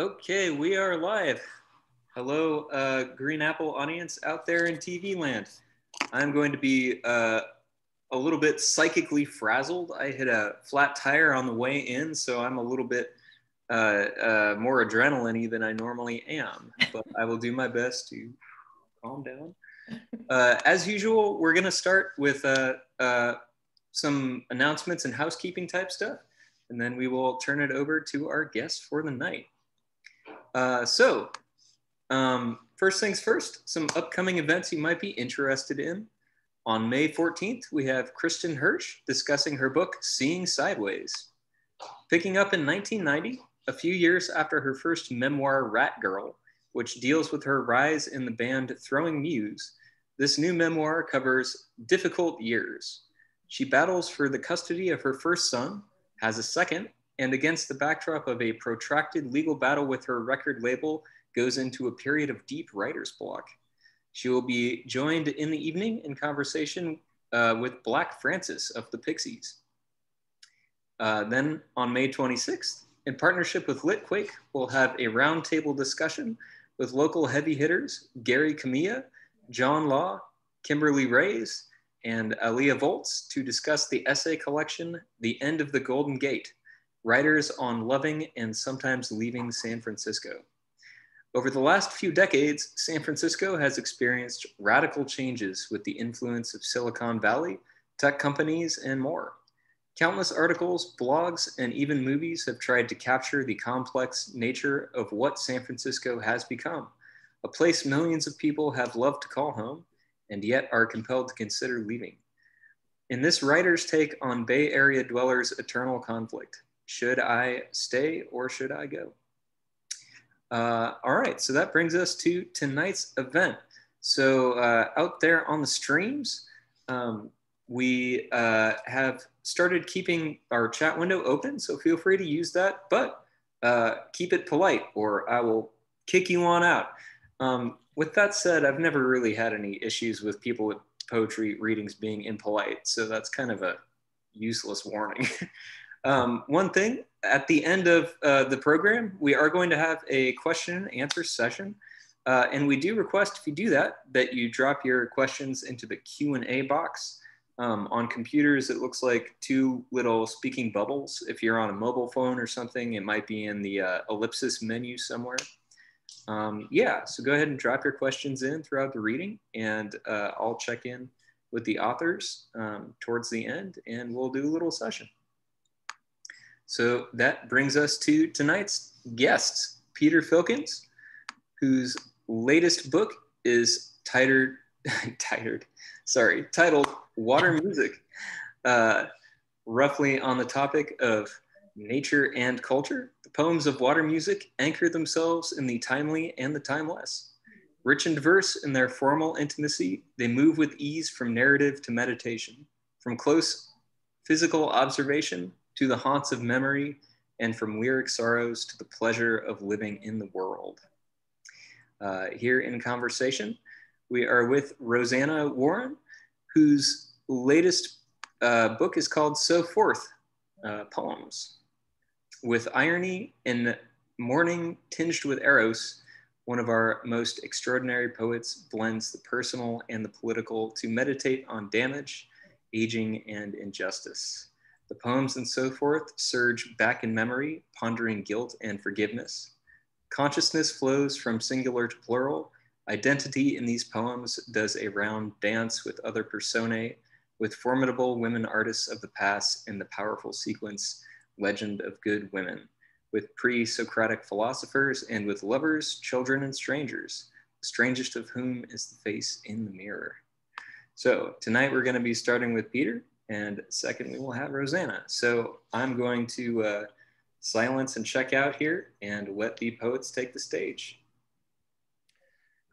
Okay, we are live. Hello, uh, Green Apple audience out there in TV land. I'm going to be uh, a little bit psychically frazzled. I hit a flat tire on the way in, so I'm a little bit uh, uh, more adrenaline than I normally am, but I will do my best to calm down. Uh, as usual, we're going to start with uh, uh, some announcements and housekeeping type stuff, and then we will turn it over to our guests for the night. Uh, so, um, first things first, some upcoming events you might be interested in. On May 14th, we have Kristin Hersh discussing her book, Seeing Sideways. Picking up in 1990, a few years after her first memoir, Rat Girl, which deals with her rise in the band Throwing Muse, this new memoir covers difficult years. She battles for the custody of her first son, has a second, and against the backdrop of a protracted legal battle with her record label, goes into a period of deep writer's block. She will be joined in the evening in conversation uh, with Black Francis of the Pixies. Uh, then on May 26th, in partnership with Litquake, we'll have a roundtable discussion with local heavy hitters Gary Kamiya, John Law, Kimberly Reyes, and Aliyah Volts to discuss the essay collection, The End of the Golden Gate, Writers on Loving and Sometimes Leaving San Francisco. Over the last few decades, San Francisco has experienced radical changes with the influence of Silicon Valley, tech companies, and more. Countless articles, blogs, and even movies have tried to capture the complex nature of what San Francisco has become a place millions of people have loved to call home and yet are compelled to consider leaving. In this writer's take on Bay Area dwellers' eternal conflict, should I stay or should I go? Uh, all right, so that brings us to tonight's event. So uh, out there on the streams, um, we uh, have started keeping our chat window open, so feel free to use that, but uh, keep it polite or I will kick you on out. Um, with that said, I've never really had any issues with people with poetry readings being impolite, so that's kind of a useless warning. um, one thing, at the end of uh, the program, we are going to have a question and answer session. Uh, and we do request if you do that, that you drop your questions into the Q&A box. Um, on computers, it looks like two little speaking bubbles. If you're on a mobile phone or something, it might be in the uh, ellipsis menu somewhere um, yeah, so go ahead and drop your questions in throughout the reading and uh, I'll check in with the authors um, towards the end and we'll do a little session. So that brings us to tonight's guests, Peter Filkins, whose latest book is titled, titled sorry, titled Water Music, uh, roughly on the topic of nature and culture, the poems of water music anchor themselves in the timely and the timeless. Rich and diverse in their formal intimacy, they move with ease from narrative to meditation, from close physical observation to the haunts of memory, and from lyric sorrows to the pleasure of living in the world. Uh, here in conversation, we are with Rosanna Warren, whose latest uh, book is called So Forth uh, Poems. With irony and mourning tinged with eros, one of our most extraordinary poets blends the personal and the political to meditate on damage, aging, and injustice. The poems and so forth surge back in memory, pondering guilt and forgiveness. Consciousness flows from singular to plural. Identity in these poems does a round dance with other personae, with formidable women artists of the past in the powerful sequence legend of good women, with pre Socratic philosophers and with lovers, children, and strangers, the strangest of whom is the face in the mirror. So tonight we're going to be starting with Peter, and second we will have Rosanna. So I'm going to uh, silence and check out here and let the poets take the stage.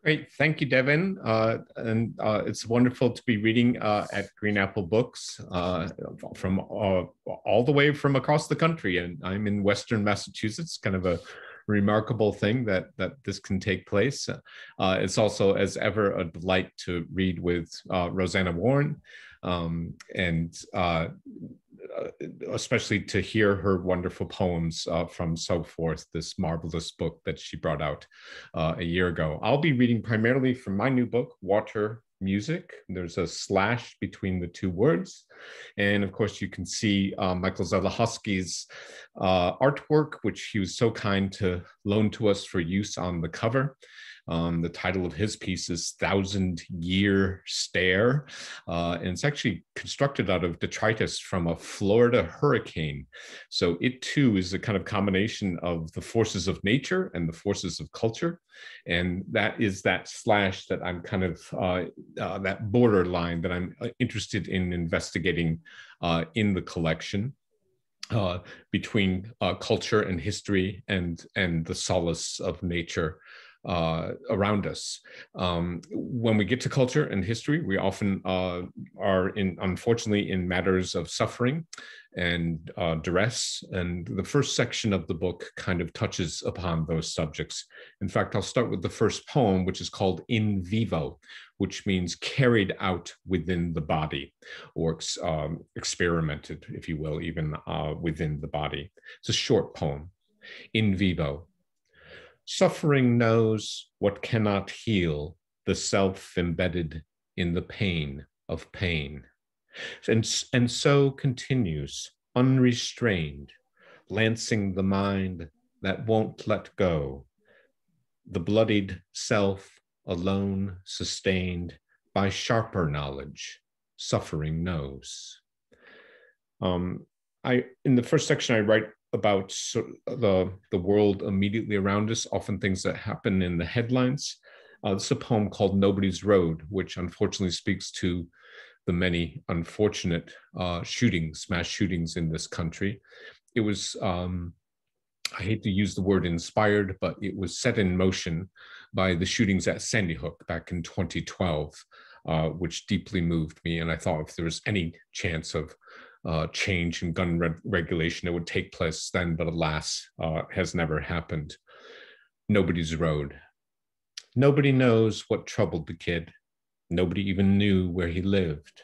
Great, thank you, Devin. Uh, and uh, it's wonderful to be reading uh, at Green Apple Books uh, from uh, all the way from across the country. And I'm in Western Massachusetts, kind of a remarkable thing that that this can take place. Uh, it's also, as ever, a delight to read with Rosanna Warren. Um, and especially to hear her wonderful poems uh, from So Forth, this marvelous book that she brought out uh, a year ago. I'll be reading primarily from my new book, Water Music. There's a slash between the two words. And of course, you can see uh, Michael Zelehoski's uh, artwork, which he was so kind to loan to us for use on the cover. Um, the title of his piece is Thousand Year Stare. Uh, and it's actually constructed out of detritus from a Florida hurricane. So it too is a kind of combination of the forces of nature and the forces of culture. And that is that slash that I'm kind of, uh, uh, that borderline that I'm uh, interested in investigating uh, in the collection. Uh, between uh, culture and history and and the solace of nature uh, around us. Um, when we get to culture and history, we often uh, are in, unfortunately, in matters of suffering and uh, duress. And the first section of the book kind of touches upon those subjects. In fact, I'll start with the first poem, which is called In Vivo, which means carried out within the body or um, experimented, if you will, even uh, within the body. It's a short poem. In Vivo. Suffering knows what cannot heal the self embedded in the pain of pain. And, and so continues, unrestrained, lancing the mind that won't let go, the bloodied self alone sustained by sharper knowledge, suffering knows. Um, I in the first section I write about the, the world immediately around us, often things that happen in the headlines. Uh, is a poem called Nobody's Road, which unfortunately speaks to the many unfortunate uh, shootings, mass shootings in this country. It was, um, I hate to use the word inspired, but it was set in motion by the shootings at Sandy Hook back in 2012, uh, which deeply moved me. And I thought if there was any chance of uh, change in gun re- regulation that would take place then, but alas, uh, has never happened. Nobody's road. Nobody knows what troubled the kid. Nobody even knew where he lived.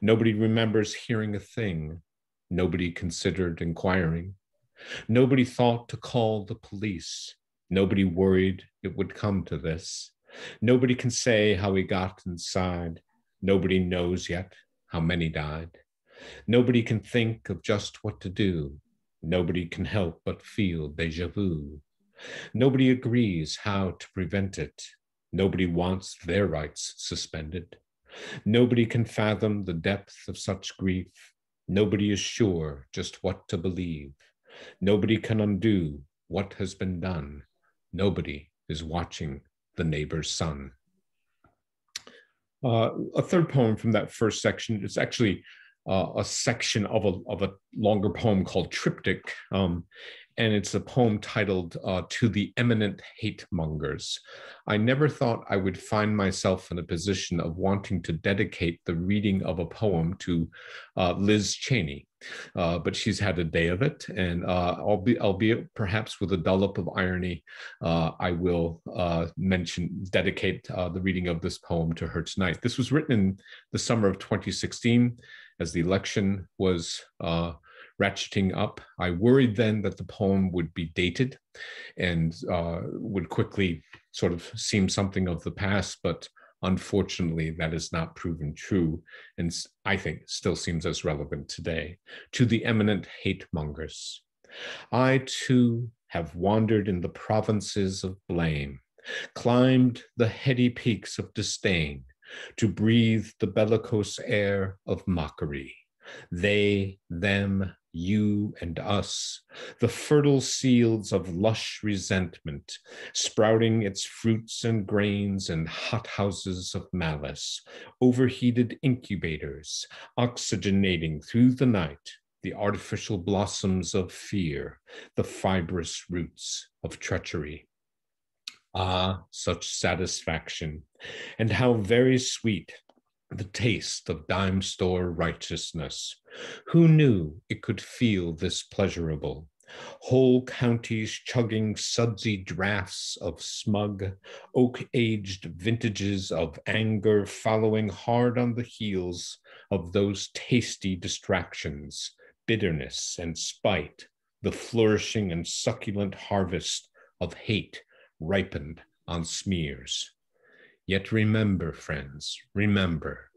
Nobody remembers hearing a thing. Nobody considered inquiring. Nobody thought to call the police. Nobody worried it would come to this. Nobody can say how he got inside. Nobody knows yet how many died. Nobody can think of just what to do. Nobody can help but feel deja vu. Nobody agrees how to prevent it. Nobody wants their rights suspended. Nobody can fathom the depth of such grief. Nobody is sure just what to believe. Nobody can undo what has been done. Nobody is watching the neighbor's son. Uh, a third poem from that first section is actually uh, a section of a, of a longer poem called Triptych. Um, and it's a poem titled uh, To the Eminent Hate Mongers. I never thought I would find myself in a position of wanting to dedicate the reading of a poem to uh, Liz Cheney, uh, but she's had a day of it, and uh, albeit, albeit perhaps with a dollop of irony, uh, I will uh, mention, dedicate the reading of this poem to her tonight. This was written in the summer of 2016 as the election was uh, ratcheting up. I worried then that the poem would be dated and uh, would quickly sort of seem something of the past, but unfortunately, that is not proven true, and I think still seems as relevant today. To the eminent hate mongers, I too have wandered in the provinces of blame, climbed the heady peaks of disdain, to breathe the bellicose air of mockery. They, them, you, and us, the fertile seeds of lush resentment, sprouting its fruits and grains in hothouses of malice, overheated incubators, oxygenating through the night the artificial blossoms of fear, the fibrous roots of treachery. Ah, such satisfaction, and how very sweet the taste of dime store righteousness. Who knew it could feel this pleasurable? Whole counties chugging sudsy drafts of smug, oak aged vintages of anger following hard on the heels of those tasty distractions, bitterness and spite, the flourishing and succulent harvest of hate ripened on smears. Yet remember, friends, remember,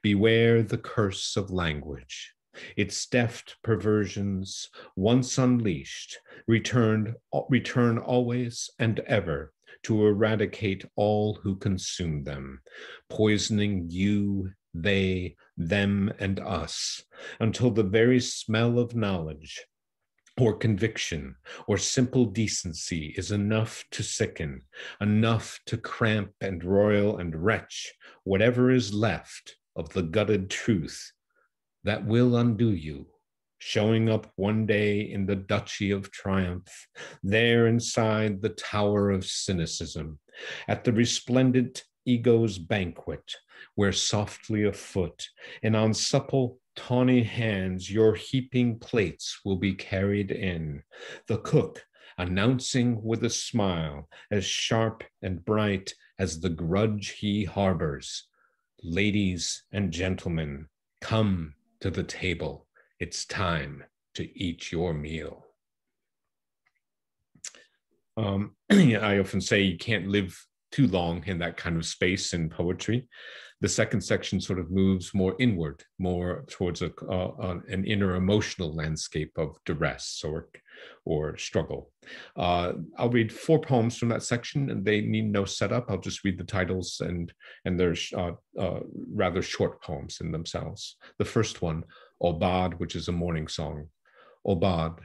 beware the curse of language. Its deft perversions, once unleashed, returned, return always and ever to eradicate all who consume them, poisoning you, they, them, and us, until the very smell of knowledge or conviction or simple decency is enough to sicken, enough to cramp and roil and wretch whatever is left of the gutted truth that will undo you showing up one day in the Duchy of Triumph, there inside the Tower of Cynicism, at the resplendent ego's banquet, where softly afoot and on supple, tawny hands your heaping plates will be carried in. The cook announcing with a smile as sharp and bright as the grudge he harbors, Ladies and gentlemen, come to the table it's time to eat your meal. Um, I often say you can't live too long in that kind of space in poetry. The second section sort of moves more inward, more towards a, uh, an inner emotional landscape of duress or, or struggle. Uh, I'll read four poems from that section, and they need no setup. I'll just read the titles, and and they're uh, uh rather short poems in themselves. The first one, Aubade, which is a morning song. Aubade,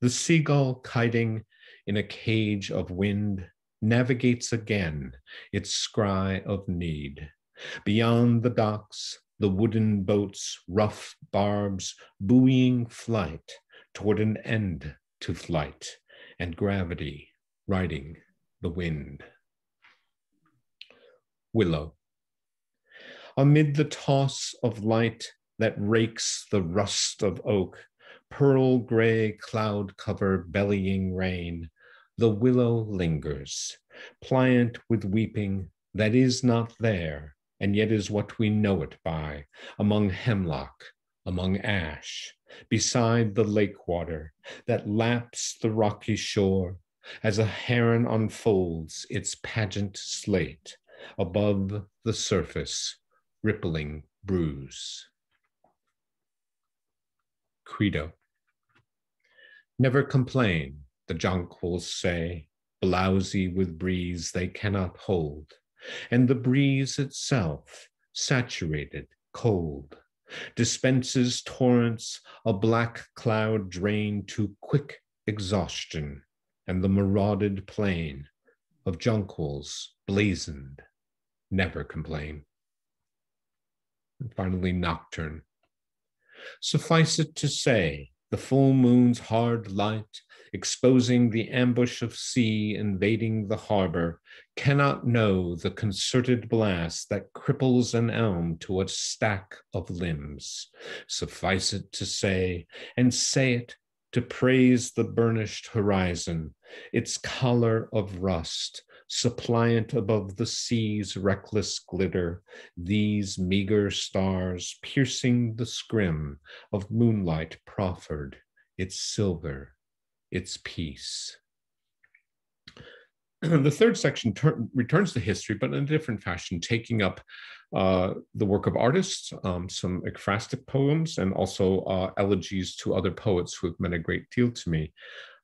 the seagull kiting in a cage of wind navigates again its scry of need. Beyond the docks, the wooden boat's rough barbs buoying flight toward an end to flight and gravity riding the wind. Willow. Amid the toss of light that rakes the rust of oak, pearl gray cloud cover bellying rain, the willow lingers, pliant with weeping that is not there, and yet is what we know it by, among hemlock, among ash, beside the lake water that laps the rocky shore, as a heron unfolds its pageant slate above the surface, rippling bruise. Credo. Never complain, the jonquils say, blousy with breeze they cannot hold, and the breeze itself, saturated, cold, dispenses torrents a black cloud drain to quick exhaustion, and the marauded plain of jonquils blazoned, never complain. And finally, nocturne. Suffice it to say, the full moon's hard light, exposing the ambush of sea invading the harbor, cannot know the concerted blast that cripples an elm to a stack of limbs. Suffice it to say, and say it to praise the burnished horizon, its collar of rust, suppliant above the sea's reckless glitter, these meager stars piercing the scrim of moonlight proffered, its silver, its peace. the third section returns to history, but in a different fashion, taking up uh, the work of artists, um, some ekphrastic poems, and also uh, elegies to other poets who have meant a great deal to me.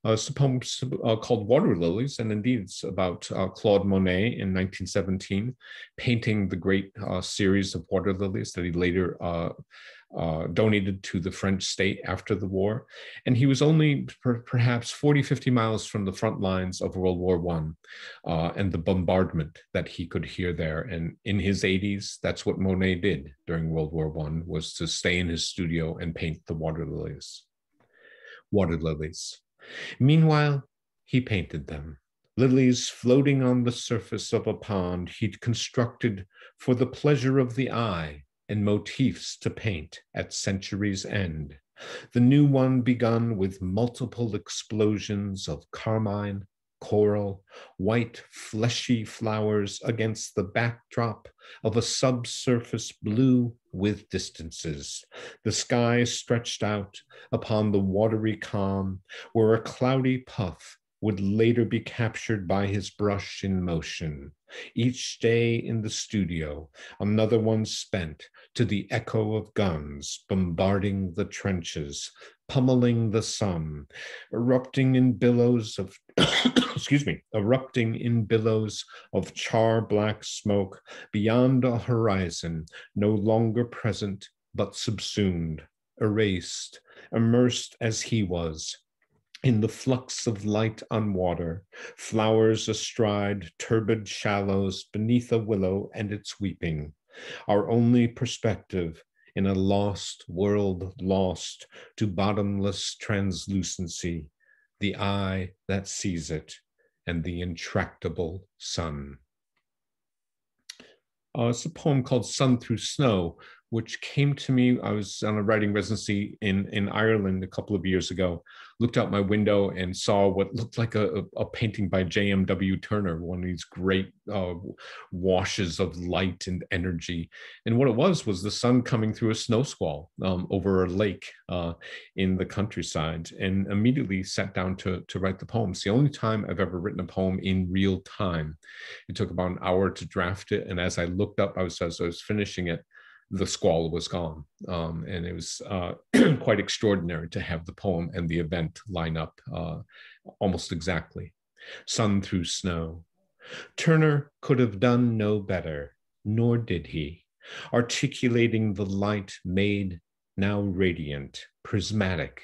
Uh, it's a poem uh, called Water Lilies, and indeed it's about uh, Claude Monet in 1917, painting the great uh, series of water lilies that he later uh, uh, donated to the French state after the war. And he was only per perhaps 40, 50 miles from the front lines of World War One and the bombardment that he could hear there. And in his 80s, that's what Monet did during World War One was to stay in his studio and paint the water lilies. Water lilies. Meanwhile, he painted them, lilies floating on the surface of a pond he'd constructed for the pleasure of the eye and motifs to paint at century's end. The new one begun with multiple explosions of carmine, coral, white fleshy flowers against the backdrop of a subsurface blue with distances. The sky stretched out upon the watery calm where a cloudy puff would later be captured by his brush in motion. Each day in the studio, another one spent to the echo of guns bombarding the trenches, pummeling the sun, erupting in billows of, excuse me, erupting in billows of char black smoke beyond a horizon no longer present but subsumed, erased, immersed as he was in the flux of light on water, flowers astride turbid shallows beneath a willow and its weeping, our only perspective in a lost world lost to bottomless translucency, the eye that sees it, and the intractable sun. Uh, it's a poem called Sun Through Snow, which came to me. I was on a writing residency in, in Ireland a couple of years ago, looked out my window and saw what looked like a, a painting by J.M.W. Turner, one of these great uh, washes of light and energy. And what it was was the sun coming through a snow squall um, over a lake uh, in the countryside, and immediately sat down to, to write the poem. It's the only time I've ever written a poem in real time. It took about an hour to draft it. And as I looked up, I was, as I was finishing it, the squall was gone. Um, and it was uh, quite extraordinary to have the poem and the event line up uh, almost exactly. Sun through snow. Turner could have done no better, nor did he, articulating the light made now radiant, prismatic,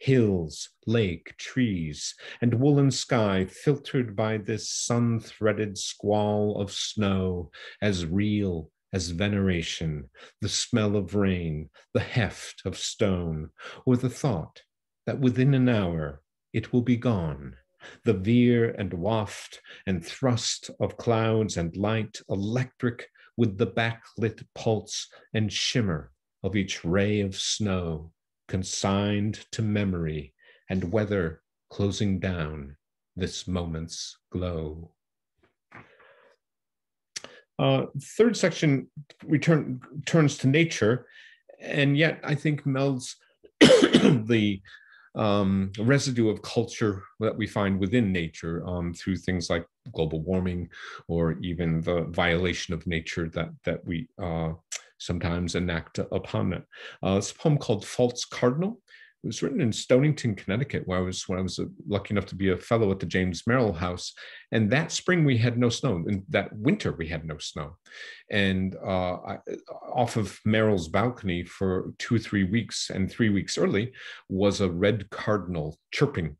hills, lake, trees, and woolen sky filtered by this sun threaded squall of snow as real as veneration, the smell of rain, the heft of stone, or the thought that within an hour it will be gone. The veer and waft and thrust of clouds and light, electric with the backlit pulse and shimmer of each ray of snow, consigned to memory and weather closing down this moment's glow. Uh, third section return turns to nature, and yet I think melds the um, residue of culture that we find within nature um, through things like global warming or even the violation of nature that that we uh, sometimes enact upon it. Uh, it's a poem called "False Cardinal." It was written in Stonington, Connecticut, where I was when I was uh, lucky enough to be a fellow at the James Merrill House. And that spring we had no snow, and that winter we had no snow. And uh, I, off of Merrill's balcony for two or three weeks, and three weeks early, was a red cardinal chirping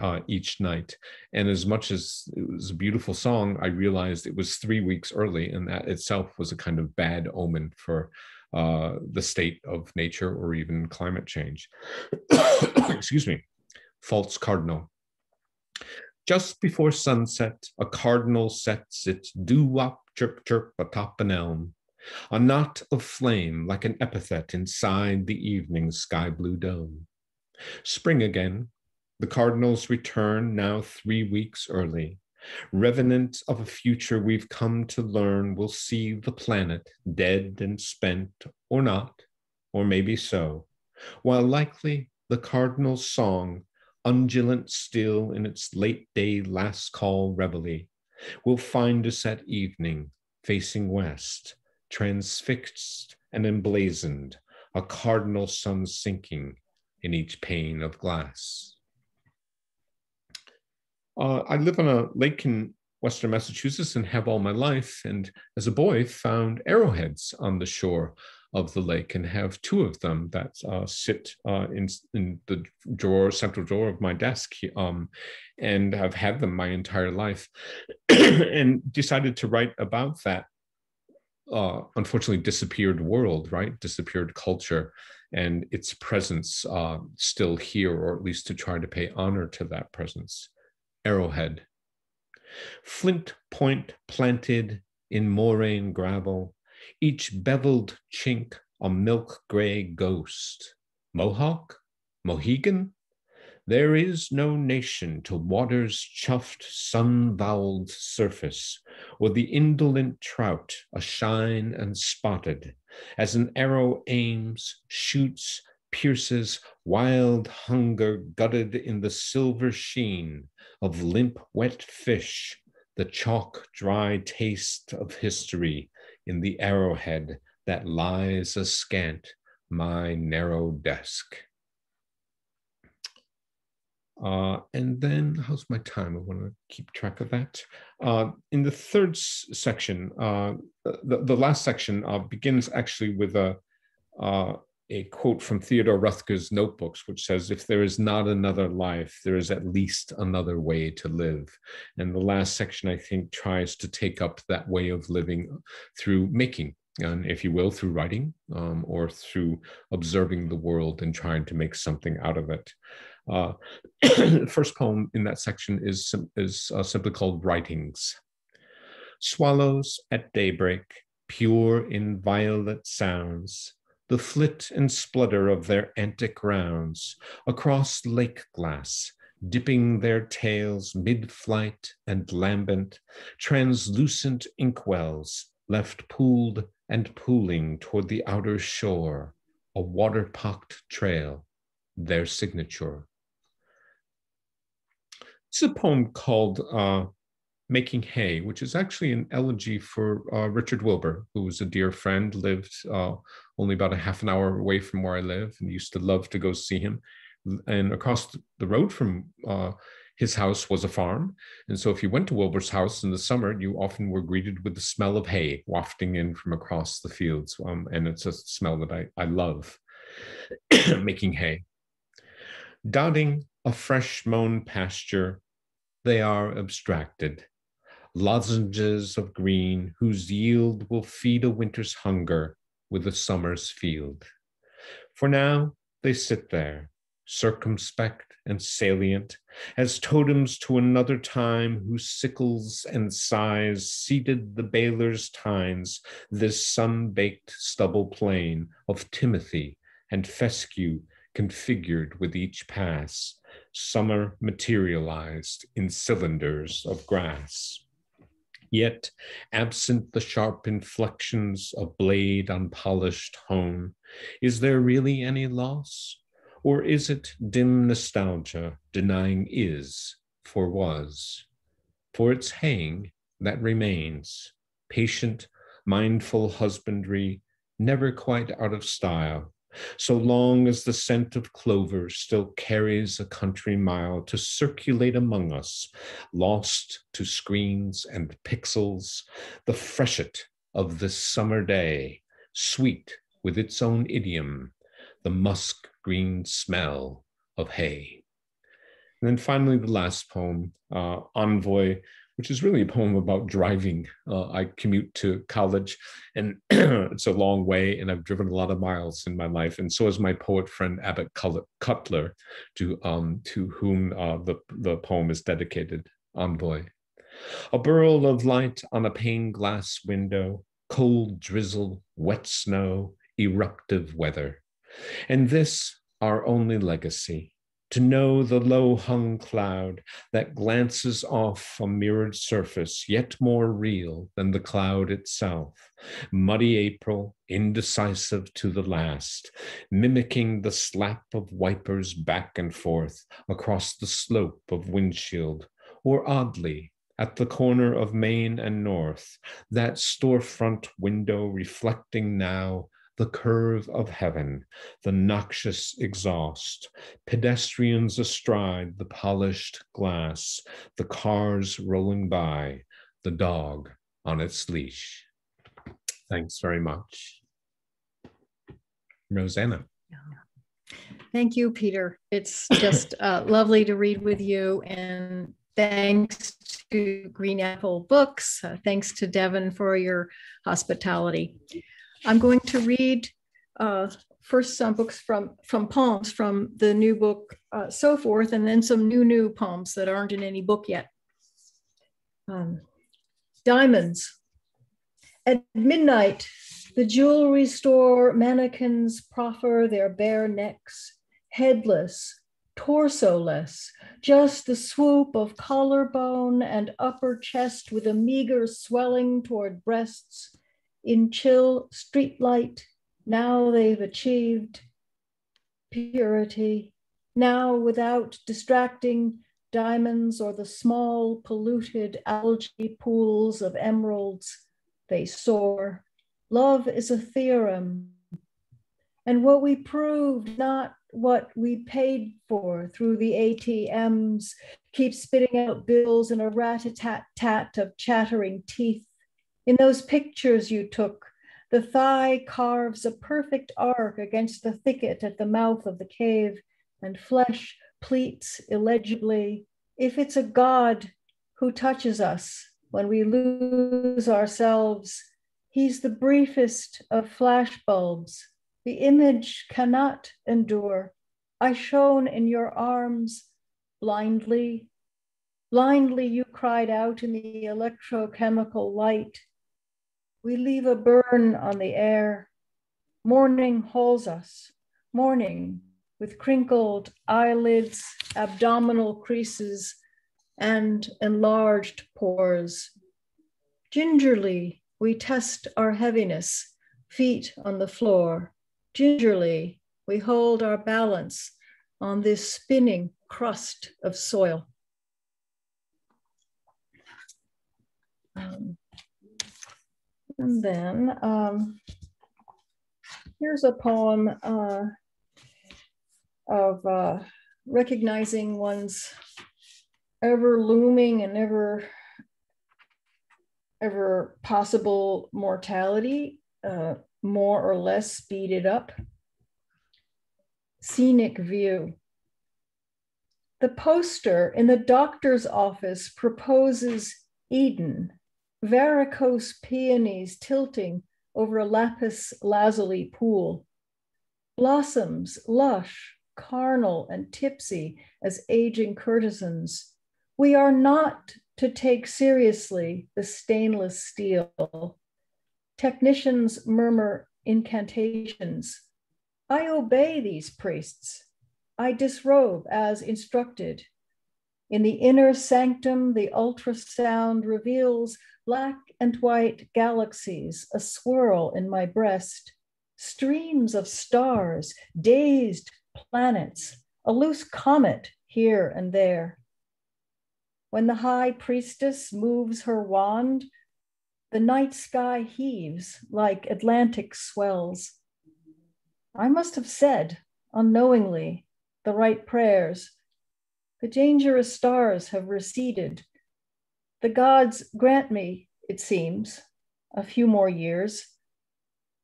uh, each night. And as much as it was a beautiful song, I realized it was three weeks early, and that itself was a kind of bad omen for uh, the state of nature or even climate change. Excuse me. False cardinal. Just before sunset, a cardinal sets its doo-wop chirp chirp atop an elm, a knot of flame like an epithet inside the evening sky blue dome. Spring again, the cardinals return now three weeks early, Revenant of a future we've come to learn will see the planet dead and spent, or not, or maybe so, while likely the cardinal's song, undulant still in its late day last call reveille, will find us at evening, facing west, transfixed and emblazoned, a cardinal sun sinking in each pane of glass. Uh, I live on a lake in Western Massachusetts and have all my life. And as a boy, found arrowheads on the shore of the lake and have two of them that uh, sit uh, in, in the drawer, central drawer of my desk. Um, and I've had them my entire life and decided to write about that uh, unfortunately disappeared world, right? Disappeared culture and its presence uh, still here, or at least to try to pay honor to that presence arrowhead. Flint point planted in moraine gravel, each beveled chink a milk gray ghost. Mohawk? Mohegan? There is no nation to water's chuffed, sun voweled surface, or the indolent trout, a shine and spotted, as an arrow aims, shoots, pierces, wild hunger gutted in the silver sheen of limp, wet fish, the chalk dry taste of history in the arrowhead that lies askant my narrow desk. Uh, and then, how's my time? I want to keep track of that. Uh, in the third section, uh, the, the last section uh, begins actually with a, uh, a quote from Theodore Roethke's notebooks, which says, If there is not another life, there is at least another way to live. And the last section, I think, tries to take up that way of living through making, and if you will, through writing um, or through observing the world and trying to make something out of it. Uh, the first poem in that section is, is uh, simply called Writings. Swallows at daybreak, pure in violet sounds, the flit and splutter of their antic rounds across lake glass, dipping their tails mid-flight and lambent, translucent inkwells left pooled and pooling toward the outer shore, a water-pocked trail, their signature. It's a poem called uh, Making Hay, which is actually an elegy for uh, Richard Wilbur, who was a dear friend, lived uh, only about a half an hour away from where I live, and used to love to go see him. And across the road from uh, his house was a farm. And so if you went to Wilbur's house in the summer, you often were greeted with the smell of hay wafting in from across the fields. Um, and it's a smell that I, I love, making hay. Dotting a fresh mown pasture, they are abstracted, lozenges of green whose yield will feed a winter's hunger with a summer's field. For now, they sit there, circumspect and salient, as totems to another time whose sickles and sighs seeded the baler's tines, this sun-baked stubble plain of Timothy and fescue configured with each pass, summer materialized in cylinders of grass. Yet, absent the sharp inflections of blade on polished hone, is there really any loss? Or is it dim nostalgia denying is for was? For its hang that remains, patient, mindful husbandry, never quite out of style, so long as the scent of clover still carries a country mile to circulate among us, lost to screens and pixels, the freshet of this summer day, sweet with its own idiom, the musk green smell of hay. And then finally, the last poem, uh, Envoy, which is really a poem about driving. Uh, I commute to college and it's a long way, and I've driven a lot of miles in my life. And so is my poet friend Abbott Cutler, to, um, to whom uh, the, the poem is dedicated, Envoy. A burl of light on a pane glass window, cold drizzle, wet snow, eruptive weather. And this, our only legacy, to know the low hung cloud that glances off a mirrored surface, yet more real than the cloud itself. Muddy April, indecisive to the last, mimicking the slap of wipers back and forth across the slope of windshield, or oddly, at the corner of Main and North, that storefront window reflecting now the curve of heaven, the noxious exhaust, pedestrians astride the polished glass, the cars rolling by, the dog on its leash. Thanks very much. Rosanna. Thank you, Peter. It's just uh, lovely to read with you. And thanks to Green Apple Books. Uh, thanks to Devin for your hospitality. I'm going to read uh, first some books from, from poems from the new book, uh, so forth, and then some new, new poems that aren't in any book yet. Um, diamonds. At midnight, the jewelry store mannequins proffer their bare necks, headless, torso-less, just the swoop of collarbone and upper chest with a meager swelling toward breasts. In chill streetlight, now they've achieved purity. Now, without distracting diamonds or the small polluted algae pools of emeralds, they soar. Love is a theorem. And what we proved, not what we paid for through the ATMs, keep spitting out bills in a rat a tat tat of chattering teeth. In those pictures you took, the thigh carves a perfect arc against the thicket at the mouth of the cave, and flesh pleats illegibly. If it's a God who touches us when we lose ourselves, he's the briefest of flash bulbs. The image cannot endure. I shone in your arms blindly. Blindly, you cried out in the electrochemical light. We leave a burn on the air. Morning hauls us, morning with crinkled eyelids, abdominal creases, and enlarged pores. Gingerly, we test our heaviness, feet on the floor. Gingerly, we hold our balance on this spinning crust of soil. Um, and then um, here's a poem uh, of uh, recognizing one's ever looming and ever ever possible mortality, uh, more or less speeded up. Scenic view. The poster in the doctor's office proposes Eden varicose peonies tilting over a lapis lazuli pool, blossoms lush, carnal, and tipsy as aging courtesans. We are not to take seriously the stainless steel. Technicians murmur incantations. I obey these priests. I disrobe as instructed. In the inner sanctum, the ultrasound reveals black and white galaxies a swirl in my breast, streams of stars, dazed planets, a loose comet here and there. When the high priestess moves her wand, the night sky heaves like Atlantic swells. I must have said, unknowingly, the right prayers. The dangerous stars have receded the gods grant me, it seems, a few more years,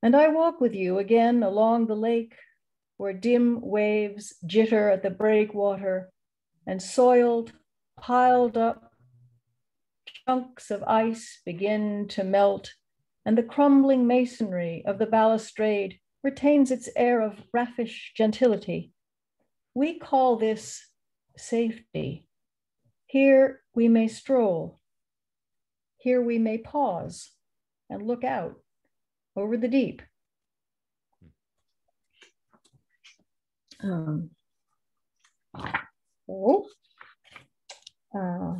and I walk with you again along the lake where dim waves jitter at the breakwater and soiled, piled up chunks of ice begin to melt, and the crumbling masonry of the balustrade retains its air of raffish gentility. We call this safety. Here we may stroll, here we may pause and look out over the deep. Um, uh,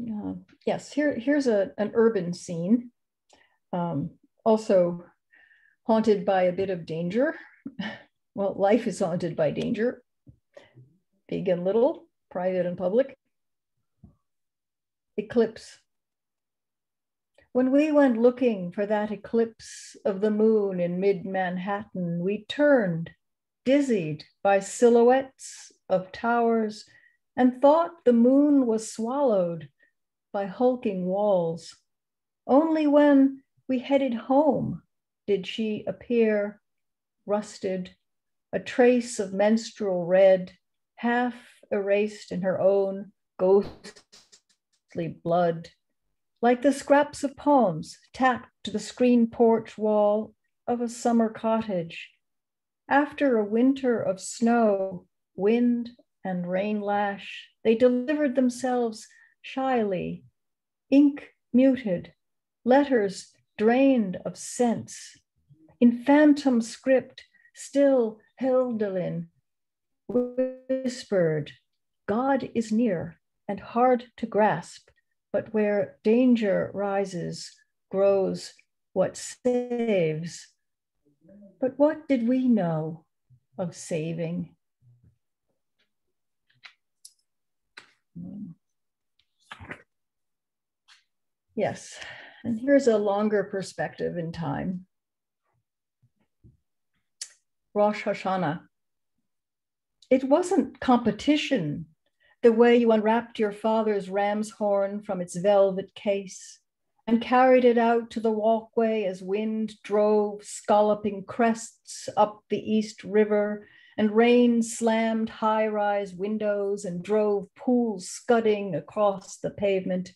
uh, yes, here, here's a, an urban scene, um, also haunted by a bit of danger. well, life is haunted by danger, big and little, private and public. Eclipse when we went looking for that eclipse of the moon in mid Manhattan, we turned, dizzied by silhouettes of towers, and thought the moon was swallowed by hulking walls. Only when we headed home did she appear, rusted, a trace of menstrual red, half erased in her own ghostly blood like the scraps of poems tacked to the screen porch wall of a summer cottage. After a winter of snow, wind, and rain lash, they delivered themselves shyly, ink muted, letters drained of sense. In phantom script, still Hölderlin, whispered, God is near and hard to grasp, but where danger rises, grows what saves. But what did we know of saving? Yes, and here's a longer perspective in time. Rosh Hashanah. It wasn't competition, the way you unwrapped your father's ram's horn from its velvet case and carried it out to the walkway as wind drove scalloping crests up the East River and rain slammed high rise windows and drove pools scudding across the pavement.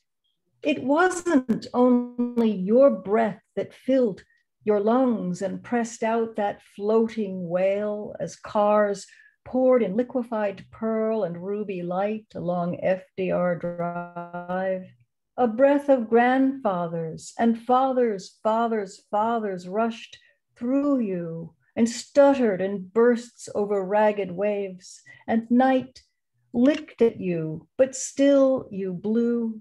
It wasn't only your breath that filled your lungs and pressed out that floating wail as cars poured in liquefied pearl and ruby light along FDR Drive. A breath of grandfathers and fathers, fathers, fathers rushed through you and stuttered in bursts over ragged waves, and night licked at you, but still you blew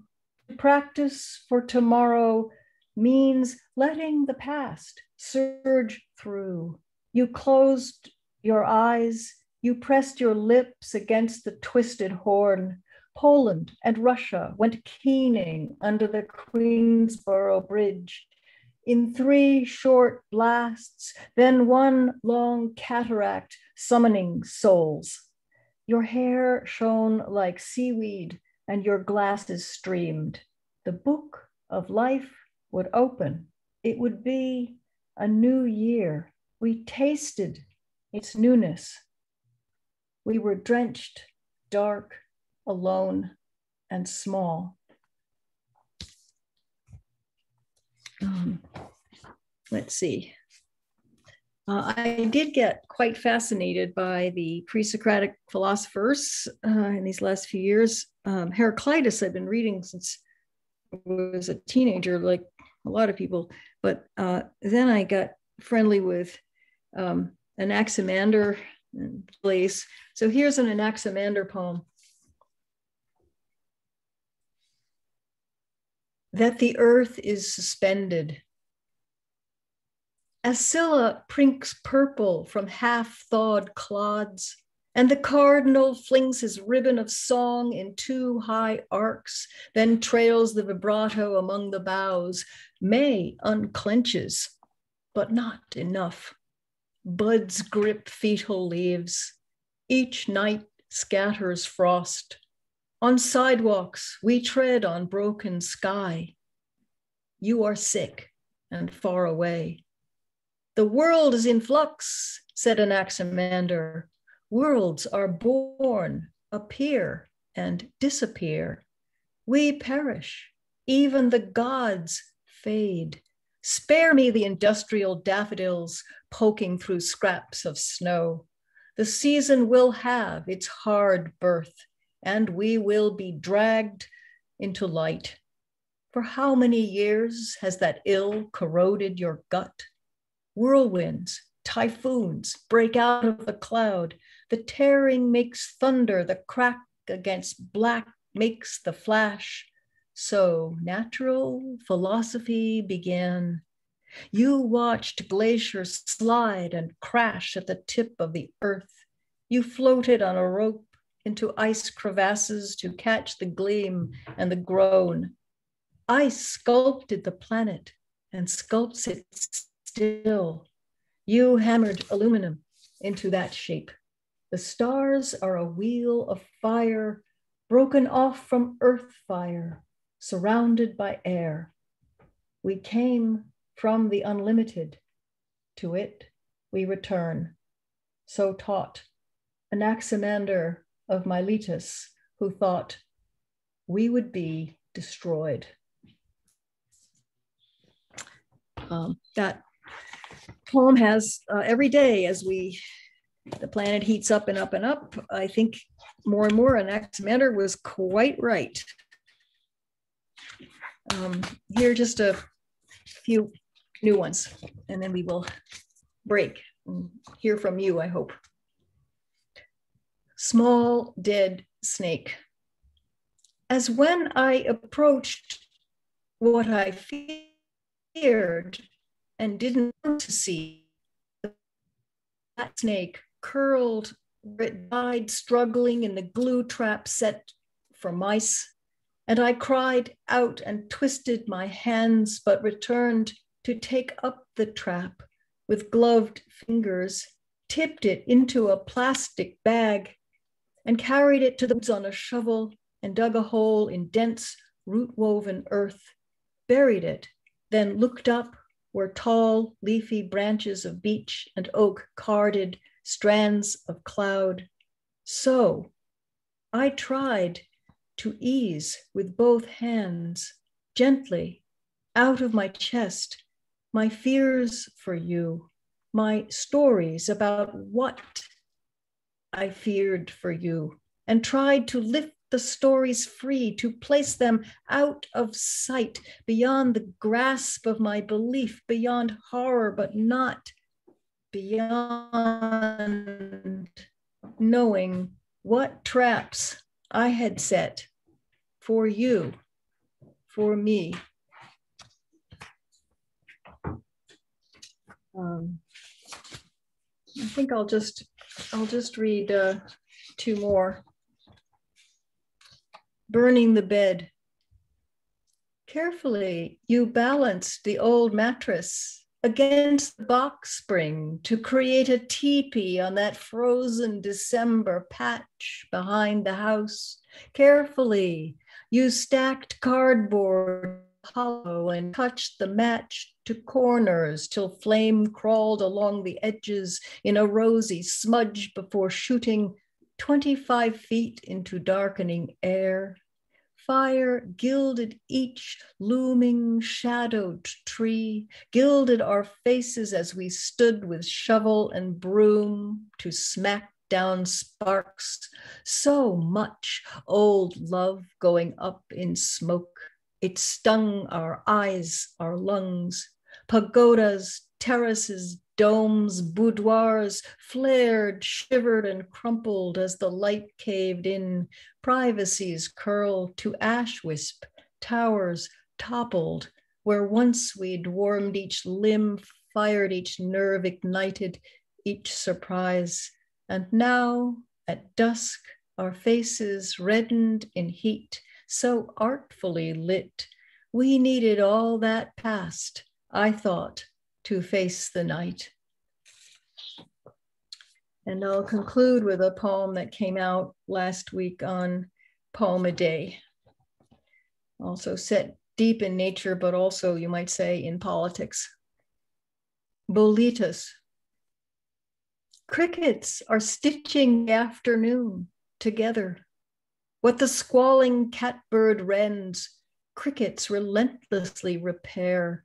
Practice for tomorrow means letting the past surge through. You closed your eyes, you pressed your lips against the twisted horn. Poland and Russia went keening under the Queensboro Bridge in three short blasts, then one long cataract summoning souls. Your hair shone like seaweed and your glasses streamed, the book of life would open. It would be a new year. We tasted its newness. We were drenched, dark, alone, and small. Um, let's see. Uh, I did get quite fascinated by the pre Socratic philosophers uh, in these last few years. Um, Heraclitus, I've been reading since I was a teenager, like a lot of people. But uh, then I got friendly with um, Anaximander Place. So here's an Anaximander poem. That the earth is suspended as scilla prinks purple from half thawed clods, and the cardinal flings his ribbon of song in two high arcs, then trails the vibrato among the boughs. May unclenches, but not enough. Buds grip fetal leaves. Each night scatters frost. On sidewalks, we tread on broken sky. You are sick and far away. The world is in flux, said Anaximander. Worlds are born, appear, and disappear. We perish, even the gods fade. Spare me the industrial daffodils poking through scraps of snow. The season will have its hard birth, and we will be dragged into light. For how many years has that ill corroded your gut? Whirlwinds, typhoons break out of the cloud. The tearing makes thunder, the crack against black makes the flash. So natural philosophy began. You watched glaciers slide and crash at the tip of the earth. You floated on a rope into ice crevasses to catch the gleam and the groan. Ice sculpted the planet and sculpts it still. You hammered aluminum into that shape. The stars are a wheel of fire broken off from earth fire, surrounded by air. We came from the unlimited. To it we return. So taught Anaximander of Miletus, who thought we would be destroyed. Um, that poem has uh, every day as we the planet heats up and up and up. I think more and more Anaximander was quite right. Um, here are just a few new ones, and then we will break and hear from you, I hope. small dead snake. As when I approached what I feared and didn't want to see, that snake curled where it died, struggling in the glue trap set for mice. And I cried out and twisted my hands, but returned to take up the trap with gloved fingers, tipped it into a plastic bag, and carried it to the woods on a shovel and dug a hole in dense root woven earth, buried it, then looked up where tall leafy branches of beech and oak carded strands of cloud. So I tried to ease with both hands, gently, out of my chest, my fears for you, my stories about what I feared for you, and tried to lift the stories free, to place them out of sight, beyond the grasp of my belief, beyond horror, but not beyond knowing what traps I had set for you, for me. Um, I think I'll just I'll just read uh, two more. Burning the bed. Carefully, you balanced the old mattress against the box spring to create a teepee on that frozen December patch behind the house. Carefully, you stacked cardboard hollow and touched the match to corners till flame crawled along the edges in a rosy smudge before shooting 25 feet into darkening air. Fire gilded each looming shadowed tree, gilded our faces as we stood with shovel and broom to smack down sparks. So much old love going up in smoke. It stung our eyes, our lungs. Pagodas, terraces, domes, boudoirs flared, shivered, and crumpled as the light caved in. Privacies curled to ash wisp, towers toppled, where once we'd warmed each limb, fired each nerve, ignited each surprise. And now at dusk, our faces reddened in heat, so artfully lit. We needed all that past, I thought, to face the night. And I'll conclude with a poem that came out last week on Poem a Day. Also set deep in nature, but also, you might say, in politics. Boletus. Crickets are stitching afternoon together. What the squalling catbird rends, crickets relentlessly repair.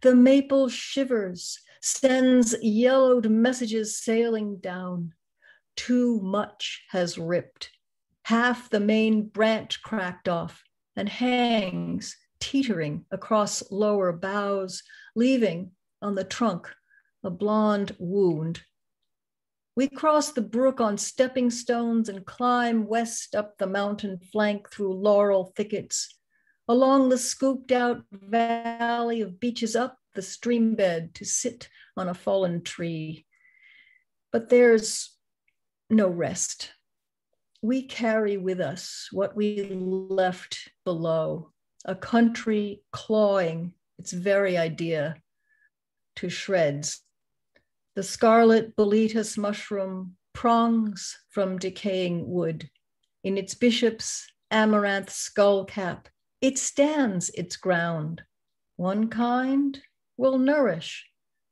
The maple shivers, sends yellowed messages sailing down. Too much has ripped. Half the main branch cracked off and hangs teetering across lower boughs, leaving on the trunk a blonde wound. We cross the brook on stepping stones and climb west up the mountain flank through laurel thickets along the scooped out valley of beeches up the stream bed to sit on a fallen tree. But there's no rest. We carry with us what we left below, a country clawing its very idea to shreds. The scarlet boletus mushroom prongs from decaying wood. In its bishop's amaranth skull cap, it stands its ground. One kind will nourish,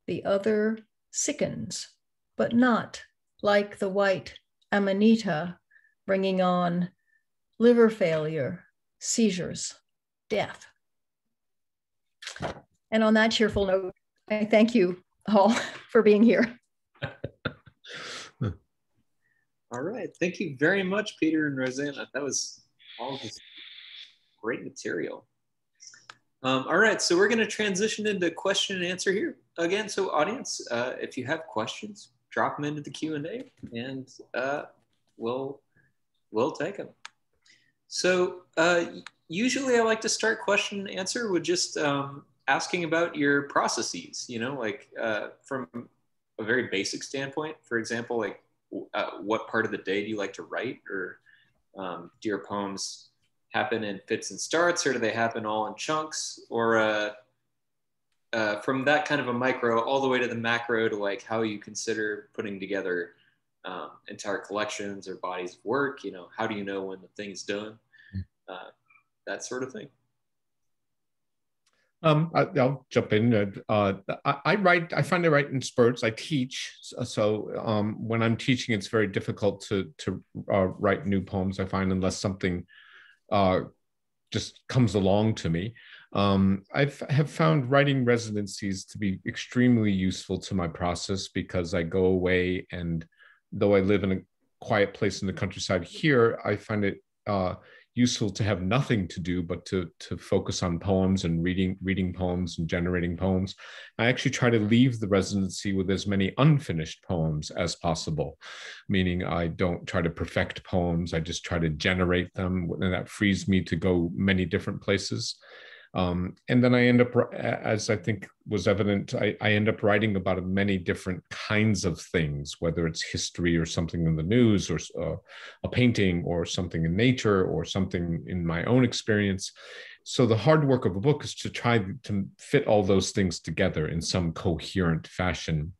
the other sickens, but not like the white amanita, bringing on liver failure, seizures, death. And on that cheerful note, I thank you all for being here. all right. Thank you very much, Peter and Rosanna. That was all just great material. Um, all right, so we're going to transition into question and answer here again. So, audience, uh, if you have questions, drop them into the Q and A, and uh, we'll we'll take them. So uh, usually, I like to start question and answer with just um, asking about your processes. You know, like uh, from a very basic standpoint. For example, like uh, what part of the day do you like to write, or um, do your poems happen in fits and starts, or do they happen all in chunks, or uh, uh, from that kind of a micro all the way to the macro to like how you consider putting together um, entire collections or bodies of work you know how do you know when the thing's done hmm. uh, that sort of thing um, I, will jump in. Uh, I, I, write. I find I write in spurts. I teach, so um, when I'm teaching, it's very difficult to to uh, write new poems. I find unless something uh, just comes along to me. Um, I have found writing residencies to be extremely useful to my process because I go away and though I live in a quiet place in the countryside here, I find it uh, useful to have nothing to do but to to focus on poems and reading reading poems and generating poems. I actually try to leave the residency with as many unfinished poems as possible, meaning I don't try to perfect poems. I just try to generate them, and that frees me to go many different places. Um, and then I end up, as I think was evident, I, I, end up writing about many different kinds of things, whether it's history or something in the news or uh, a painting or something in nature or something in my own experience. So the hard work of a book is to try to fit all those things together in some coherent fashion.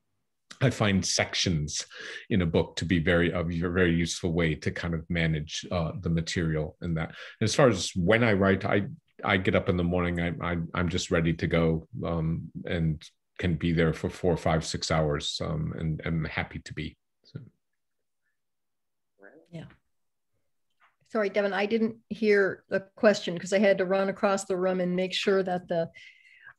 I find sections in a book to be very a very useful way to kind of manage uh, the material and that. And as far as when I write, I I get up in the morning, I, I I'm just ready to go um, and can be there for four, five, six hours, um, and am happy to be. So. Yeah. Sorry, Devin, I didn't hear the question because I had to run across the room and make sure that the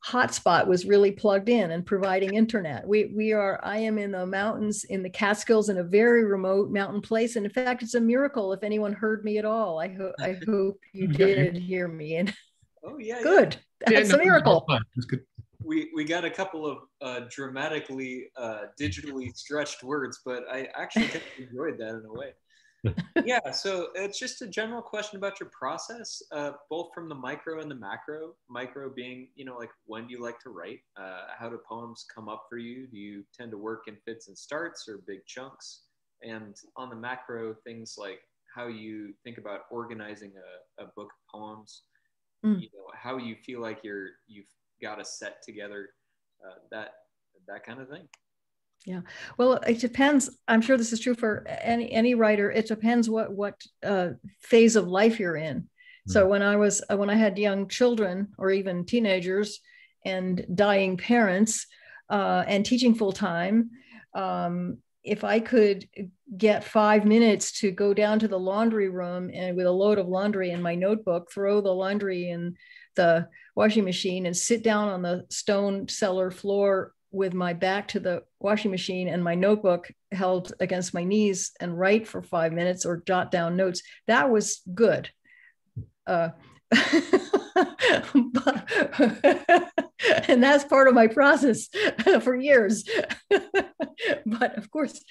hotspot was really plugged in and providing internet. We we are I am in the mountains in the Catskills in a very remote mountain place, and in fact, it's a miracle if anyone heard me at all. I hope I hope you did hear me and. Oh yeah, good. Yeah. That's yeah, no, a miracle. We we got a couple of uh, dramatically uh, digitally stretched words, but I actually enjoyed that in a way. yeah, so it's just a general question about your process, uh, both from the micro and the macro. Micro being, you know, like when do you like to write? Uh, how do poems come up for you? Do you tend to work in fits and starts or big chunks? And on the macro, things like how you think about organizing a, a book of poems mm. you know how you feel like you're you've got a set together uh, that that kind of thing. Yeah. Well it depends. I'm sure this is true for any any writer. It depends what what uh, phase of life you're in. Mm. so when i was uh, when i had young children or even teenagers and dying parents uh, and teaching full time um, if I could get five minutes to go down to the laundry room and with a load of laundry in my notebook, throw the laundry in the washing machine and sit down on the stone cellar floor with my back to the washing machine and my notebook held against my knees and write for five minutes or jot down notes, that was good. Uh, and that's part of my process for years. but of course,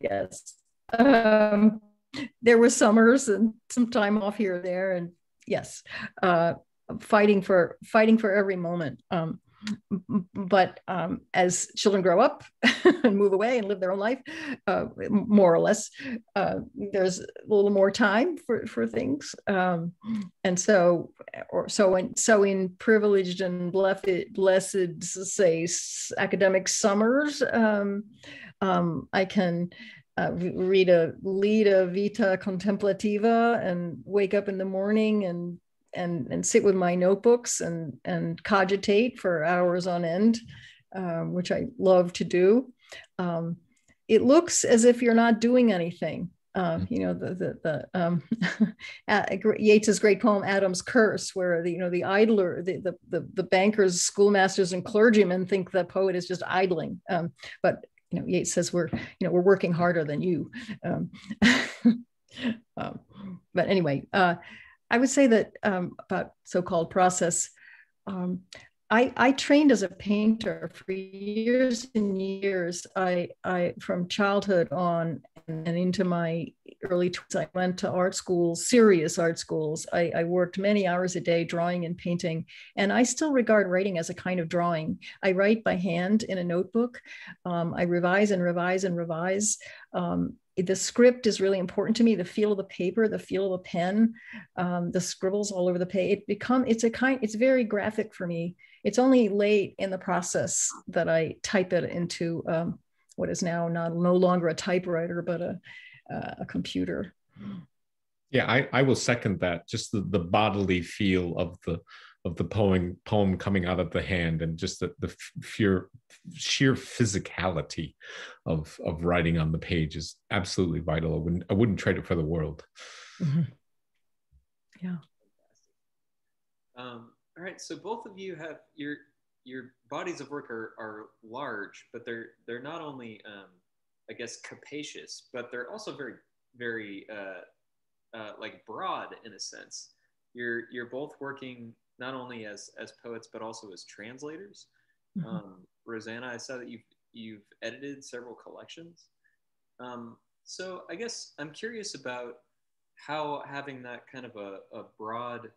yes, um, there were summers and some time off here there, and yes, uh, fighting for fighting for every moment. Um, but um, as children grow up and move away and live their own life, uh, more or less, uh, there's a little more time for, for things. Um, and so, or so in, so in privileged and blessed, blessed say, academic summers, um, um I can uh, read a Lita Vita Contemplativa and wake up in the morning and and and sit with my notebooks and and cogitate for hours on end, um, which I love to do. Um, it looks as if you're not doing anything. Uh, you know the the, the um, Yeats's great poem Adam's Curse, where the you know the idler, the the the, the bankers, schoolmasters, and clergymen think the poet is just idling, um, but you know Yeats says we're you know we're working harder than you. Um, um, but anyway, uh, I would say that um, about so-called process. Um, I, I trained as a painter for years and years. I, I from childhood on and into my early 20s, I went to art schools, serious art schools. I, I worked many hours a day drawing and painting, and I still regard writing as a kind of drawing. I write by hand in a notebook. Um, I revise and revise and revise. Um, the script is really important to me the feel of the paper the feel of the pen um, the scribbles all over the page. It become it's a kind it's very graphic for me. It's only late in the process that i type it into um, what is now not no longer a typewriter but a, a computer. Yeah I, I will second that just the, the bodily feel of the of the poem poem coming out of the hand and just the, the sheer sheer physicality of of writing on the page is absolutely vital. I wouldn't I wouldn't trade it for the world. Mm-hmm. Yeah. Um, all right. So both of you have your your bodies of work are, are large, but they're they're not only um, I guess capacious, but they're also very very uh, uh, like broad in a sense. You're you're both working not only as as poets but also as translators. Mm-hmm. Um, Rosanna, I saw that you've you've edited several collections. Um, so I guess I'm curious about how having that kind of a, a broad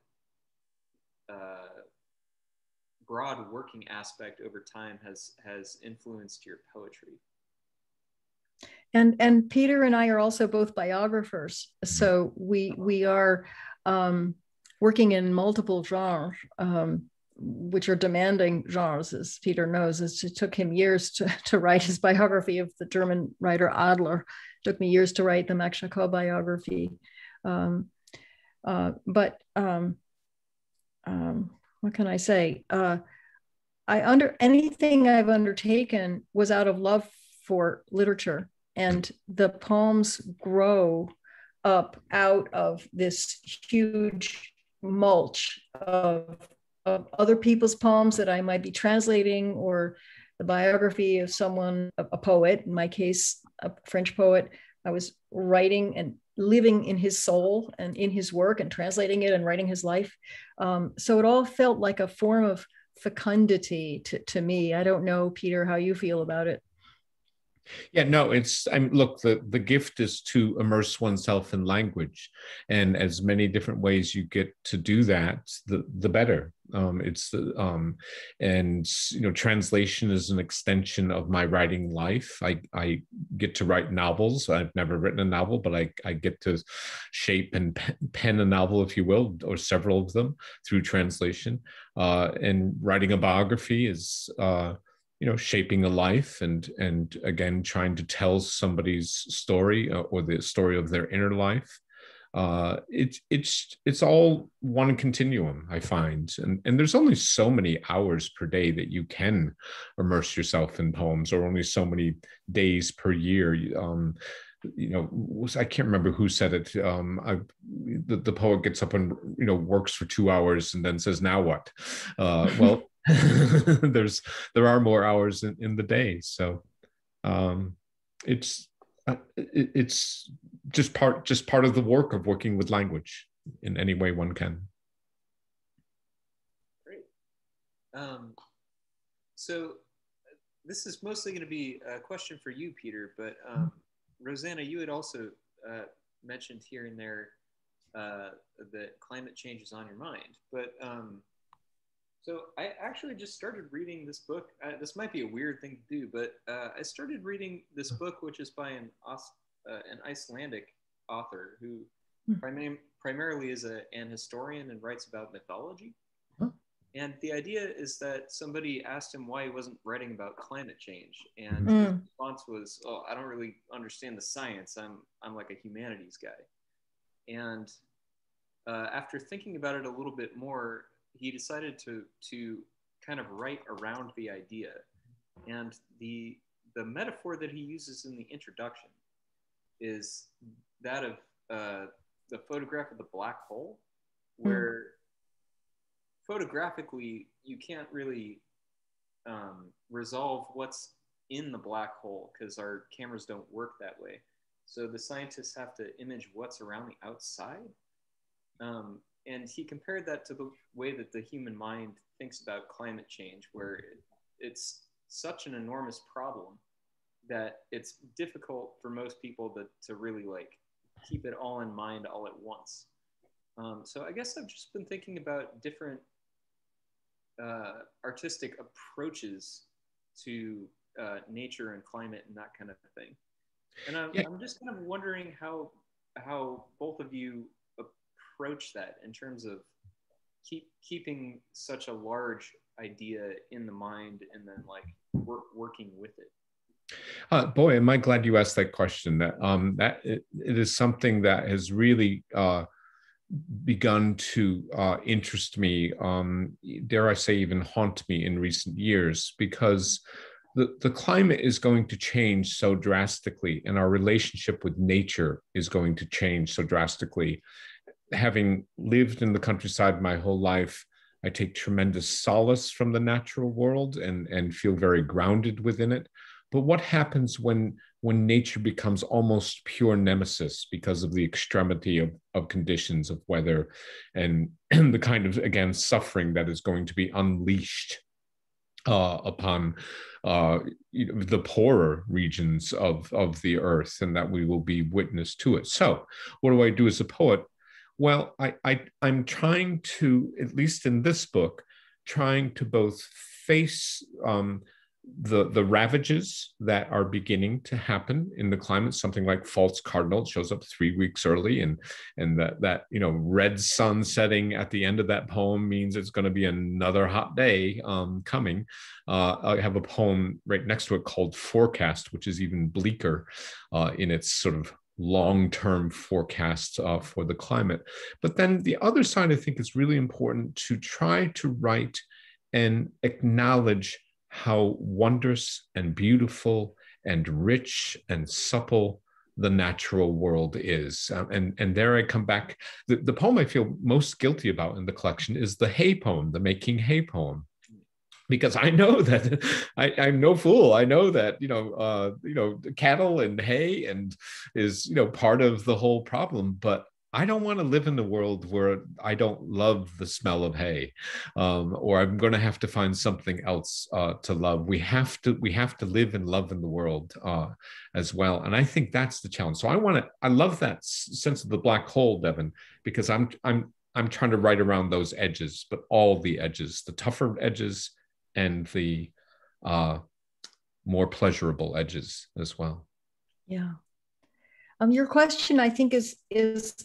uh, broad working aspect over time has has influenced your poetry. And and Peter and I are also both biographers, so we we are um, working in multiple genres, um, which are demanding genres, as Peter knows. It took him years to, to write his biography of the German writer Adler. It took me years to write the Max Jacob biography. Um, uh, but um, um, what can I say? Uh, I under anything I've undertaken was out of love for literature, and the poems grow up out of this huge mulch of, of other people's poems that I might be translating or the biography of someone, a, a poet, in my case, a French poet. I was writing and living in his soul and in his work and translating it and writing his life. Um, so it all felt like a form of fecundity to, to me. I don't know, Peter, how you feel about it. Yeah, no, it's I mean, look, the the gift is to immerse oneself in language, and as many different ways you get to do that, the the better. Um, it's um, and you know, translation is an extension of my writing life. I I get to write novels. I've never written a novel, but I I get to shape and pen a novel, if you will, or several of them through translation. Uh, and writing a biography is. Uh, you know shaping a life and and again trying to tell somebody's story uh, or the story of their inner life. Uh it's it's it's all one continuum i find. And and there's only so many hours per day that you can immerse yourself in poems or only so many days per year. Um you know i can't remember who said it um I, the, the poet gets up and you know works for two hours and then says now what? Uh well there's there are more hours in, in the day. So um it's uh, it, it's just part just part of the work of working with language in any way one can. Great. Um so this is mostly going to be a question for you peter but um rosanna you had also uh, mentioned here and there uh, that climate change is on your mind but um so I actually just started reading this book. Uh, this might be a weird thing to do, but uh, I started reading this book, which is by an uh, an Icelandic author who hmm. prim- primarily is a, an historian and writes about mythology. Huh? And the idea is that somebody asked him why he wasn't writing about climate change, and mm. his response was, "Oh, I don't really understand the science. I'm I'm like a humanities guy." And uh, after thinking about it a little bit more, he decided to to kind of write around the idea, and the the metaphor that he uses in the introduction is that of uh, the photograph of the black hole, hmm. where mm. photographically you can't really um, resolve what's in the black hole because our cameras don't work that way. So the scientists have to image what's around the outside. Um, and he compared that to the way that the human mind thinks about climate change, where it, it's such an enormous problem that it's difficult for most people to, to really like keep it all in mind all at once. Um, so I guess I've just been thinking about different uh, artistic approaches to uh, nature and climate and that kind of thing. And I'm, yeah. I'm just kind of wondering how how both of you approach that in terms of keep keeping such a large idea in the mind and then like work, working with it. Uh, boy, am I glad you asked that question. That um, that it, it is something that has really uh, begun to uh, interest me. Um, dare I say, even haunt me in recent years, because the, the climate is going to change so drastically, and our relationship with nature is going to change so drastically. Having lived in the countryside my whole life, I take tremendous solace from the natural world and, and feel very grounded within it. But what happens when when nature becomes almost pure nemesis because of the extremity of, of conditions of weather and, the kind of again suffering that is going to be unleashed uh, upon uh, the poorer regions of, of the earth and that we will be witness to it. So, what do I do as a poet? Well, I, I, I'm trying to, at least in this book, trying to both face um, the the ravages that are beginning to happen in the climate. Something like false cardinal shows up three weeks early and and that that you know red sun setting at the end of that poem means it's going to be another hot day um, coming. Uh, i have a poem right next to it called forecast which is even bleaker uh, in its sort of long-term forecasts uh, for the climate but then the other side i think is really important to try to write and acknowledge how wondrous and beautiful and rich and supple the natural world is. Um, and, and there I come back. The, the poem I feel most guilty about in the collection is the hay poem, the making hay poem. Because I know that I, am no fool. I know that you know, uh, you know, cattle and hay and is you know part of the whole problem. But I don't want to live in a world where I don't love the smell of hay, um, or I'm going to have to find something else uh, to love. We have to we have to live and love in the world uh, as well, and I think that's the challenge. So I want to I love that sense of the black hole, Devin, because I'm I'm I'm trying to write around those edges, but all the edges, the tougher edges, and the uh, more pleasurable edges as well. Yeah. Um, your question, I think, is is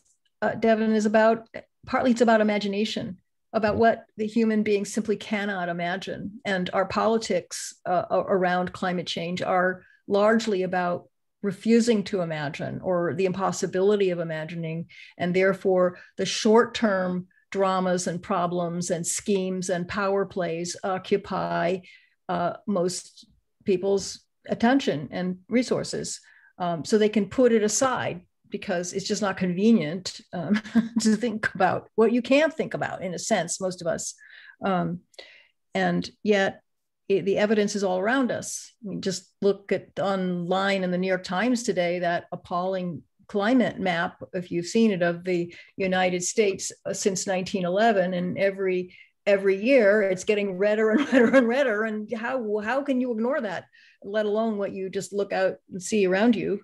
uh, Devin, is about partly it's about imagination, about what the human being simply cannot imagine. And our politics uh, around climate change are largely about refusing to imagine or the impossibility of imagining. And therefore, the short term dramas and problems and schemes and power plays occupy uh, most people's attention and resources. Um, so they can put it aside because it's just not convenient um, to think about what you can't think about in a sense most of us um, and yet it, the evidence is all around us I mean, just look at online in the new york times today that appalling climate map if you've seen it of the united states uh, since 1911 and every every year it's getting redder and redder and redder and how how can you ignore that let alone what you just look out and see around you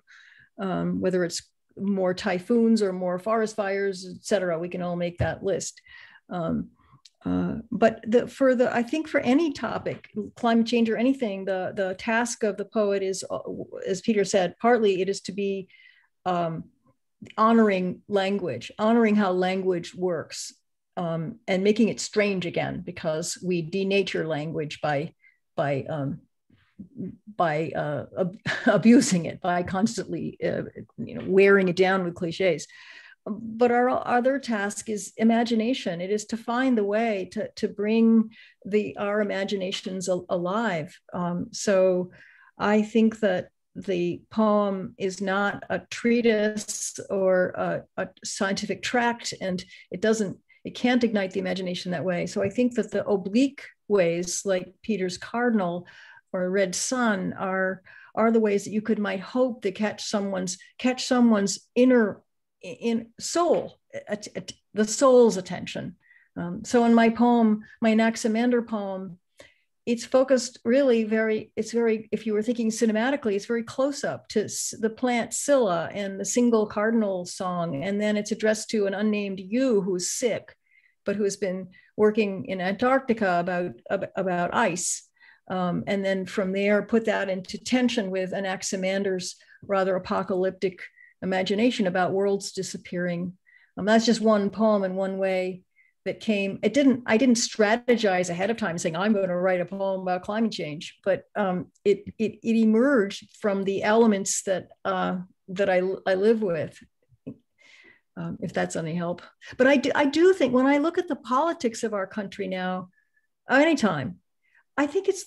um, whether it's more typhoons or more forest fires, et cetera. We can all make that list. Um, uh, but the, for the, I think for any topic, climate change or anything, the, the task of the poet is, uh, as Peter said, partly it is to be um, honoring language, honoring how language works, um, and making it strange again because we denature language by by um, by uh, ab- abusing it, by constantly uh, you know, wearing it down with cliches. But our other task is imagination. It is to find the way to, to bring the our imaginations al- alive. Um, so I think that the poem is not a treatise or a, a scientific tract, and it doesn't it can't ignite the imagination that way. So I think that the oblique ways, like Peter's Cardinal, or red sun are are the ways that you could might hope to catch someone's catch someone's inner in soul the soul's attention. Um, so in my poem, my Anaximander poem, it's focused really very, it's very, if you were thinking cinematically, it's very close up to the plant scilla and the single cardinal song. And then it's addressed to an unnamed you who's sick, but who has been working in Antarctica about, about ice. Um, and then from there, put that into tension with Anaximander's rather apocalyptic imagination about worlds disappearing. Um, that's just one poem in one way that came it didn't i didn't strategize ahead of time saying i'm going to write a poem about climate change but um, it, it, it emerged from the elements that uh, that I, I live with. Um, if that's any help. But I do, I do think when i look at the politics of our country now anytime i think it's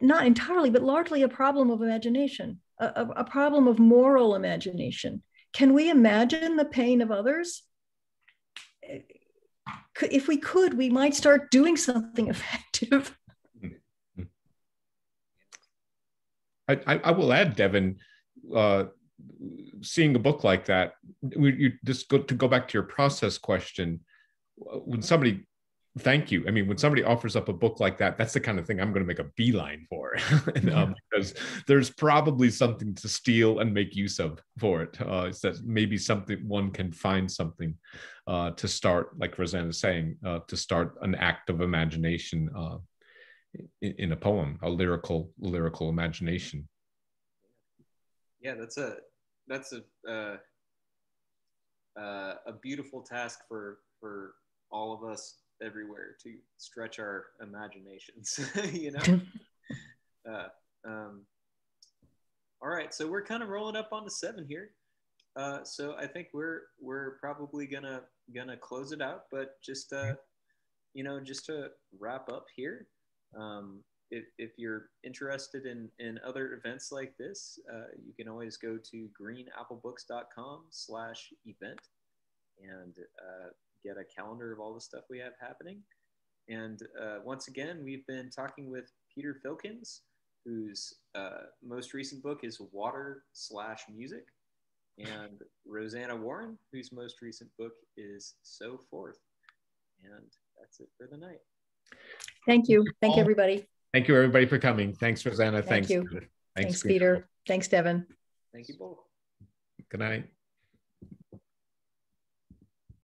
not entirely but largely a problem of imagination a, a problem of moral imagination. Can we imagine the pain of others if we could, we might start doing something effective. I, I will add, Devin, uh, seeing a book like that, you just go to go back to your process question. When somebody thank you. I mean, when somebody offers up a book like that, that's the kind of thing I'm going to make a beeline for, and, um, because there's probably something to steal and make use of for it. Uh, it's that maybe something one can find something uh, to start, like Rosanna is saying, uh, to start an act of imagination uh, in, in, a poem, a lyrical lyrical imagination. Yeah, that's a that's a uh, uh, a beautiful task for for all of us everywhere to stretch our imaginations, you know? uh, um, all right, so we're kind of rolling up on the seven here. Uh, so I think we're we're probably gonna gonna close it out, but just uh, you know, just to wrap up here, um, if, if you're interested in in other events like this, uh, you can always go to greenapplebooks.com/event and uh, get a calendar of all the stuff we have happening. And uh, once again, we've been talking with Peter Filkins, whose uh, most recent book is Water slash Music, and Rosanna Warren, whose most recent book is So Forth. And that's it for the night. Thank you. Thank you, everybody. Thank you, everybody, for coming. Thanks, Rosanna. Thank Thanks. You. Thanks, Thanks Peter. Thanks, Devin. Thank you both. Good night.